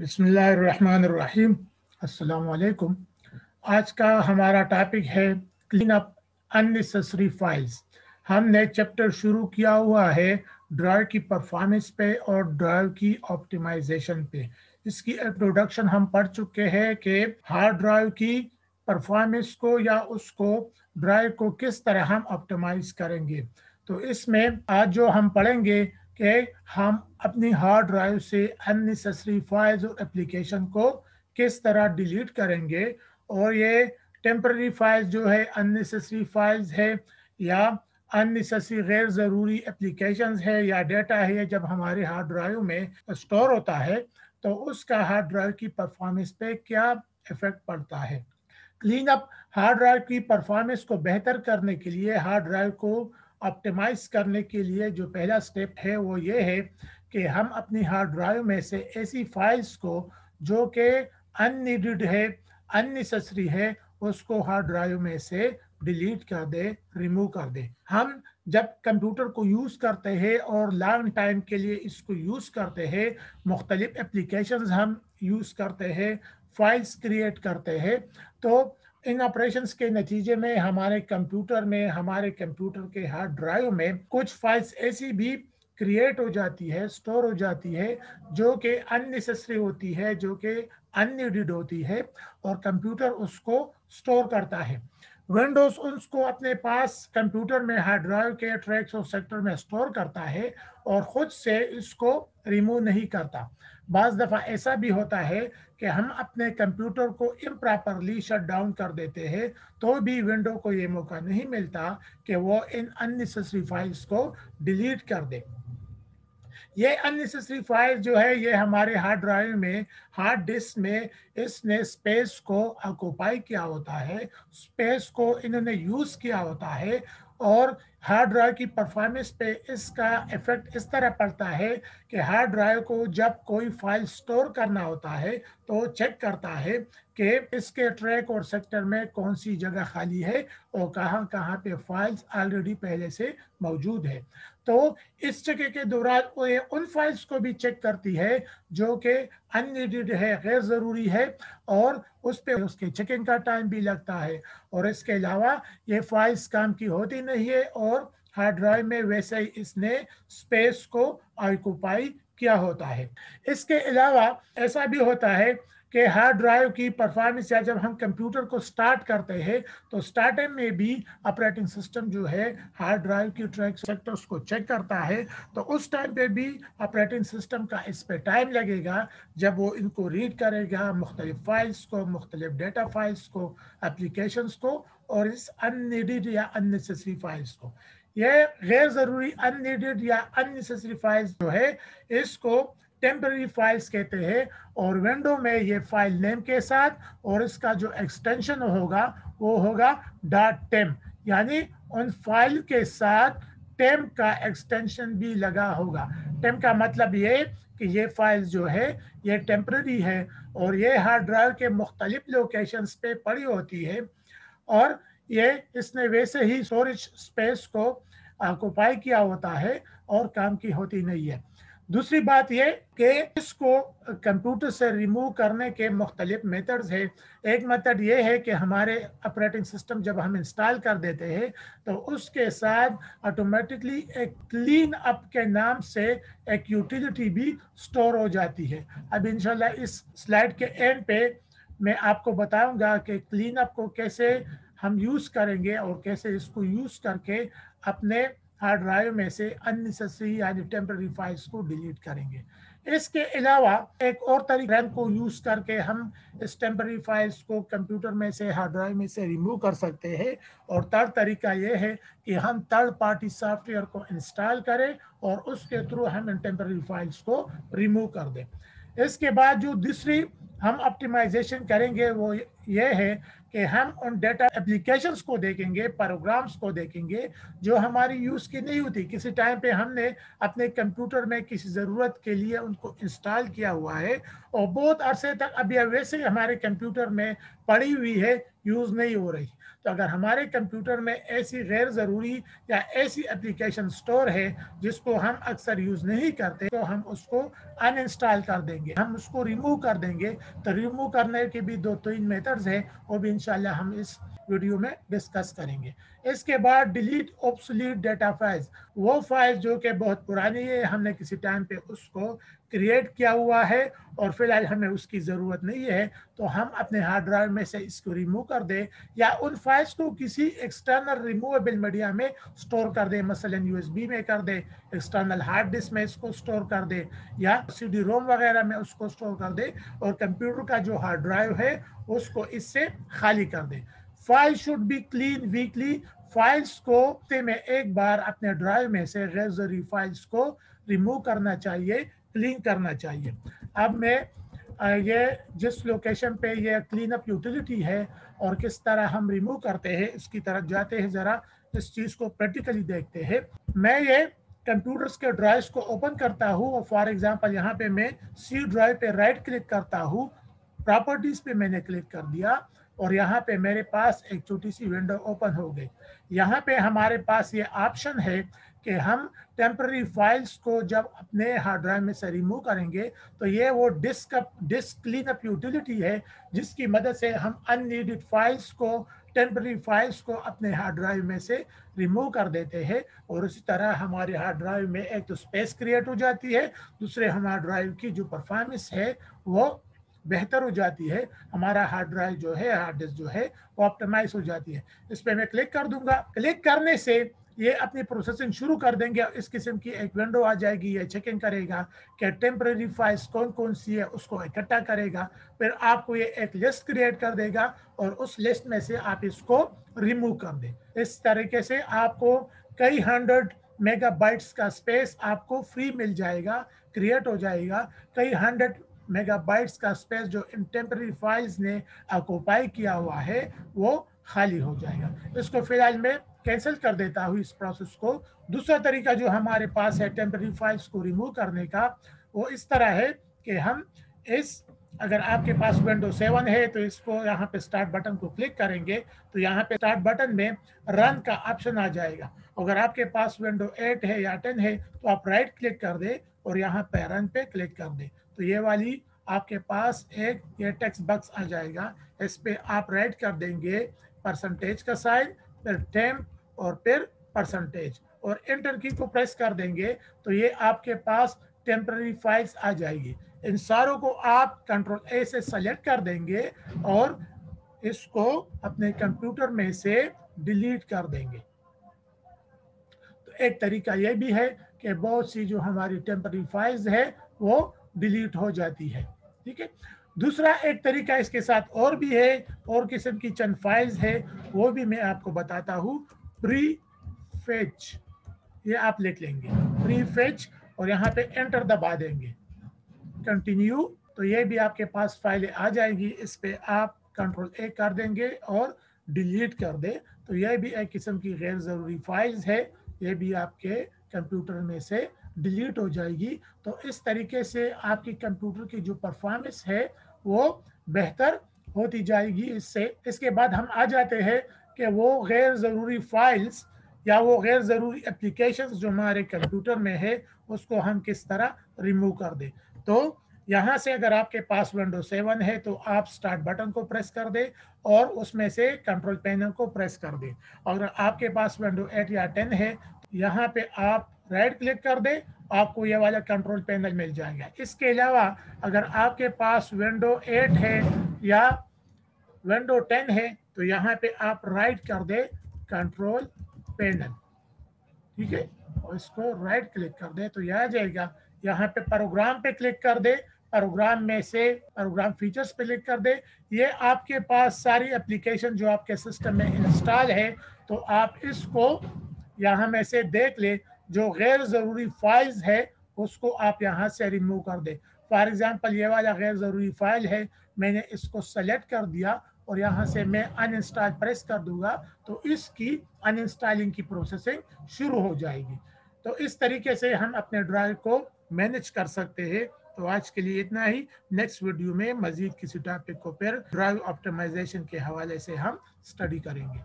बिस्मिल्लाहिर्रहमानिर्रहीम। अस्सलाम आज का हमारा टॉपिक है क्लीन अप अननेसेसरी फाइल्स हमने चैप्टर शुरू किया हुआ है ड्राइव की परफॉर्मेंस पे और ड्राइव की ऑप्टिमाइजेशन पे। इसकी इंट्रोडक्शन हम पढ़ चुके हैं कि हार्ड ड्राइव की परफॉर्मेंस को या उसको ड्राइव को किस तरह हम ऑप्टिमाइज करेंगे। तो इसमें आज जो हम पढ़ेंगे कि हम अपनी हार्ड ड्राइव से अननेसेसरी फाइल्स और एप्लीकेशन को किस तरह डिलीट करेंगे? और ये टेम्पररी फाइल्स जो है अननेसेसरी फाइल्स है, या अननेसेसरी गैर ज़रूरी एप्लीकेशन है, या डेटा है जब हमारे हार्ड ड्राइव में स्टोर होता है तो उसका हार्ड ड्राइव की परफॉर्मेंस पे क्या इफ़ेक्ट पड़ता है? क्लीन अप हार्ड ड्राइव की परफॉर्मेंस को बेहतर करने के लिए हार्ड ड्राइव को ऑप्टिमाइज करने के लिए जो पहला स्टेप है, वो ये है कि हम अपनी हार्ड ड्राइव में से ऐसी फाइल्स को, जो कि अननीडेड है अननेसेसरी है, उसको हार्ड ड्राइव में से डिलीट कर दे रिमूव कर दे। हम जब कंप्यूटर को यूज़ करते हैं और लॉन्ग टाइम के लिए इसको यूज़ करते हैं, मुख्तलिफ़ एप्लीकेशंस हम यूज़ करते हैं फाइल्स क्रिएट करते हैं तो इन ऑपरेशंस के नतीजे में, हमारे कंप्यूटर में, हमारे कंप्यूटर के हार्ड ड्राइव में कुछ फाइल्स ऐसी भी क्रिएट हो जाती है, स्टोर हो जाती है, जो कि अननेसेसरी होती है, जो कि अननीडेड होती है और कंप्यूटर उसको स्टोर करता है। विंडोज़ उसको अपने पास कंप्यूटर में हार्ड ड्राइव के ट्रैक्स और सेक्टर में स्टोर करता है और ख़ुद से इसको रिमूव नहीं करता। बज दफ़ा ऐसा भी होता है कि हम अपने कंप्यूटर को इम्प्रॉपरली शट डाउन कर देते हैं तो भी विंडो को ये मौका नहीं मिलता कि वो इन अननेसेसरी फाइल्स को डिलीट कर दे। ये अननेसेसरी फ़ाइल जो है, ये हमारे हार्ड ड्राइव में हार्ड डिस्क में इसने स्पेस को ऑक्यूपाई किया होता है स्पेस को इन्होंने यूज़ किया होता है और हार्ड ड्राइव की परफॉर्मेंस पे इसका इफ़ेक्ट इस तरह पड़ता है कि हार्ड ड्राइव को जब कोई फ़ाइल स्टोर करना होता है तो चेक करता है कि इसके ट्रैक और सेक्टर में कौन सी जगह खाली है और कहाँ कहाँ पे फाइल्स ऑलरेडी पहले से मौजूद है। तो इस जगह के दौरान वो उन फाइल्स को भी चेक करती है जो कि अननीडेड है, गैर ज़रूरी है और उस पर उसके चेकिंग का टाइम भी लगता है। और इसके अलावा ये फाइल्स काम की होती नहीं है और हार्ड ड्राइव में वैसे ही इसने स्पेस को ऑक्यूपाई किया होता है। इसके अलावा ऐसा भी होता है कि हार्ड ड्राइव की परफॉर्मेंस या जब हम कंप्यूटर को स्टार्ट करते हैं तो स्टार्टिंग में भी ऑपरेटिंग सिस्टम जो है हार्ड ड्राइव की ट्रैक सेक्टर्स को चेक करता है तो उस टाइम पे भी ऑपरेटिंग सिस्टम का इस पर टाइम लगेगा, जब वो इनको रीड करेगा, मुख्तलिफ़ फाइल्स को, मुख्तलिफ़ डेटा फाइल्स को एप्लीकेशन को, और इस अननीडेड या अननेसेसरी फाइल्स को। यह गैर ज़रूरी अननीडेड या अननेसेसरी फाइल्स जो है, इसको टेम्पररी फाइल्स कहते हैं और विंडो में ये फ़ाइल नेम के साथ और इसका जो एक्सटेंशन होगा, वो होगा. डॉट टेम यानी उन फ़ाइल के साथ टेम का एक्सटेंशन भी लगा होगा। टेम का मतलब ये कि ये फ़ाइल जो है, ये टेम्पररी है और ये हार्ड ड्राइव के मुख्तलिफ़ लोकेशंस पे पड़ी होती है और ये इसने वैसे ही स्टोरेज स्पेस को ऑक्यूपाई किया होता है और काम की होती नहीं है। दूसरी बात यह कि इसको कंप्यूटर से रिमूव करने के मुख्तलिफ़ मेथड्स है। एक मेथड ये है कि हमारे ऑपरेटिंग सिस्टम जब हम इंस्टॉल कर देते हैं तो उसके साथ ऑटोमेटिकली एक क्लीन अप के नाम से एक यूटिलिटी भी स्टोर हो जाती है। अब इंशाल्लाह इस स्लाइड के एंड पे मैं आपको बताऊँगा कि क्लीन अप को कैसे हम यूज़ करेंगे और कैसे इसको यूज़ करके अपने हार्ड ड्राइव में से अननेसेसरी यानी टेम्पररी फाइल्स को डिलीट करेंगे। इसके अलावा एक और तरीके रैम को यूज़ करके हम इस टेम्पररी फाइल्स को कंप्यूटर में से हार्ड ड्राइव में से रिमूव कर सकते हैं। और थर्ड तरीका यह है कि हम थर्ड पार्टी सॉफ्टवेयर को इंस्टॉल करें और उसके थ्रू हम इन टेम्पररी फाइल्स को रिमूव कर दें। इसके बाद जो दूसरी हम ऑप्टिमाइजेशन करेंगे, वो ये है कि हम उन डेटा एप्लीकेशंस को देखेंगे प्रोग्राम्स को देखेंगे, जो हमारी यूज़ की नहीं होती। किसी टाइम पे हमने अपने कंप्यूटर में किसी ज़रूरत के लिए उनको इंस्टॉल किया हुआ है और बहुत अरसे तक अभी वैसे हमारे कंप्यूटर में पड़ी हुई है यूज़ नहीं हो रही। तो अगर हमारे कंप्यूटर में ऐसी गैर ज़रूरी या ऐसी एप्लीकेशन स्टोर है, जिसको हम अक्सर यूज़ नहीं करते तो हम उसको अनइंस्टॉल कर देंगे। हम उसको रिमूव कर देंगे। तो रिमूव करने के भी दो तीन मेथड्स हैं, वो भी इंशाल्लाह हम इस वीडियो में डिस्कस करेंगे। इसके बाद डिलीट ऑब्सोलीट डेटा फाइल्स वो फ़ाइल जो कि बहुत पुरानी है, हमने किसी टाइम पे उसको क्रिएट किया हुआ है और फ़िलहाल हमें उसकी ज़रूरत नहीं है तो हम अपने हार्ड ड्राइव में से इसको रिमूव कर दें या उन फाइल्स को किसी एक्सटर्नल रिमूवेबल मीडिया में स्टोर कर दें, मसलन यूएसबी में कर दें एक्सटर्नल हार्ड डिस्क में इसको स्टोर कर दें या सी डी रोम वगैरह में उसको स्टोर कर दें और कंप्यूटर का जो हार्ड ड्राइव है उसको इससे खाली कर दें। File should be clean weekly files को में एक बार अपने ड्राइव में से रेजरी फाइल्स को रिमूव करना चाहिए क्लीन करना चाहिए। अब मैं ये जिस लोकेशन पे ये क्लीन अप यूटिलिटी है और किस तरह हम रिमूव करते हैं, इसकी तरफ़ जाते हैं, ज़रा इस चीज़ को प्रैक्टिकली देखते हैं। मैं ये कंप्यूटर्स के ड्राइव्स को ओपन करता हूँ और फॉर एग्जांपल यहाँ पे मैं सी ड्राइव पे राइट क्लिक करता हूँ प्रॉपर्टीज़ पे मैंने क्लिक कर दिया और यहाँ पे मेरे पास एक छोटी सी विंडो ओपन हो गई। यहाँ पे हमारे पास ये ऑप्शन है कि हम टेम्पररी फाइल्स को जब अपने हार्ड ड्राइव में से रिमूव करेंगे तो ये वो disk disk clean up utility है, जिसकी मदद से हम अननीडेड फाइल्स को टेम्पररी फाइल्स को अपने हार्ड ड्राइव में से रिमूव कर देते हैं। और उसी तरह हमारे हार्ड ड्राइव में एक तो स्पेस क्रिएट हो जाती है, दूसरे हमारे ड्राइव की जो परफॉर्मेंस है, वो बेहतर हो जाती है। हमारा हार्ड ड्राइव जो है हार्ड डिस्क जो है, वो ऑप्टिमाइज हो जाती है। इस पर मैं क्लिक कर दूँगा। क्लिक करने से ये अपनी प्रोसेसिंग शुरू कर देंगे। इस किस्म की एक विंडो आ जाएगी, ये चेकिंग करेगा कि टेम्प्रेरी फाइल्स कौन कौन सी है, उसको इकट्ठा करेगा। फिर आपको ये एक लिस्ट क्रिएट कर देगा और उस लिस्ट में से आप इसको रिमूव कर दें। इस तरीके से आपको कई हंड्रेड मेगाबाइट्स का स्पेस आपको फ्री मिल जाएगा क्रिएट हो जाएगा। कई हंड्रेड मेगाबाइट्स का स्पेस जो इन टेम्प्रेरी फाइल्स ने ऑक्यूपाई किया हुआ है, वो खाली हो जाएगा। इसको फ़िलहाल मैं कैंसिल कर देता हूँ इस प्रोसेस को। दूसरा तरीका जो हमारे पास है टेम्पररी फाइल्स को रिमूव करने का, वो इस तरह है कि हम इस, अगर आपके पास विंडो सेवन है तो इसको यहाँ पे स्टार्ट बटन को क्लिक करेंगे तो यहाँ पे स्टार्ट बटन में रन का ऑप्शन आ जाएगा। अगर आपके पास विंडो एट है या टेन है तो आप राइट क्लिक कर दे और यहाँ पे रन पे क्लिक कर दे। तो ये वाली आपके पास एक ये टेक्स्ट बॉक्स आ जाएगा, इस पे आप राइट कर देंगे परसेंटेज का साइन फिर टेम और फिर परसेंटेज और एंटर की को प्रेस कर देंगे तो ये आपके पास टेम्पररी फाइल्स आ जाएगी। इन सारों को आप कंट्रोल ए से सेलेक्ट कर देंगे और इसको अपने कंप्यूटर में से डिलीट कर देंगे। तो एक तरीका यह भी है कि बहुत सी जो हमारी टेम्पररी फाइल्स है, वो डिलीट हो जाती है। ठीक है? दूसरा एक तरीका इसके साथ और भी है, और किस्म की चंद फाइल्स है, वो भी मैं आपको बताता हूँ। प्री फेच ये आप लिख लेंगे। प्री फेच और यहाँ पे एंटर दबा देंगे। कंटिन्यू तो ये भी आपके पास फाइलें आ जाएगी। इस पर आप कंट्रोल ए कर देंगे और डिलीट कर दे। तो यह भी एक किस्म की गैर ज़रूरी फाइल्स है। ये भी आपके कंप्यूटर में से डिलीट हो जाएगी। तो इस तरीके से आपकी कंप्यूटर की जो परफॉर्मेंस है, वो बेहतर होती जाएगी इससे। इसके बाद हम आ जाते हैं कि वो गैर ज़रूरी फाइल्स या वो गैर ज़रूरी एप्लीकेशंस जो हमारे कंप्यूटर में है, उसको हम किस तरह रिमूव कर दें। तो यहाँ से अगर आपके पास विंडो सेवन है तो आप स्टार्ट बटन को प्रेस कर दें और उसमें से कंट्रोल पैनल को प्रेस कर दें। अगर आपके पास विंडो एट या टेन है यहाँ पे आप राइट क्लिक कर दे, आपको ये वाला कंट्रोल पैनल मिल जाएगा। इसके अलावा, अगर आपके पास विंडो 8 है या विंडो 10 है तो यहाँ पे आप राइट कर दे कंट्रोल पैनल ठीक है? और इसको राइट क्लिक कर दे तो यह आ जाएगा। यहाँ पे प्रोग्राम पे क्लिक कर दे प्रोग्राम में से प्रोग्राम फीचर्स पे क्लिक कर दे। ये आपके पास सारी एप्लीकेशन जो आपके सिस्टम में इंस्टॉल है तो आप इसको यहाँ में से देख ले जो गैर ज़रूरी फाइल्स है, उसको आप यहाँ से रिमूव कर दें। फॉर एग्ज़ाम्पल ये वाला गैर ज़रूरी फ़ाइल है, मैंने इसको सेलेक्ट कर दिया और यहाँ से मैं अनइंस्टॉल प्रेस कर दूँगा तो इसकी अनइंस्टॉलिंग की प्रोसेसिंग शुरू हो जाएगी। तो इस तरीके से हम अपने ड्राइव को मैनेज कर सकते हैं। तो आज के लिए इतना ही। नेक्स्ट वीडियो में मजीद किसी टॉपिक को फिर ड्राइव ऑप्टिमाइजेशन के हवाले से हम स्टडी करेंगे।